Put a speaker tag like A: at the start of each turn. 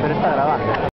A: pero está grabado.